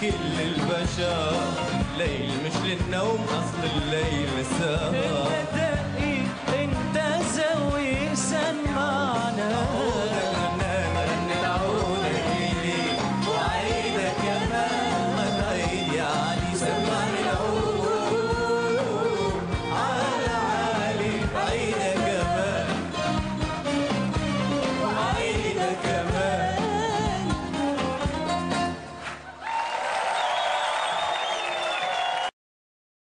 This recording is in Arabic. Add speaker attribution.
Speaker 1: كل البشر. ليل مش للنوم أصل الليل سهر.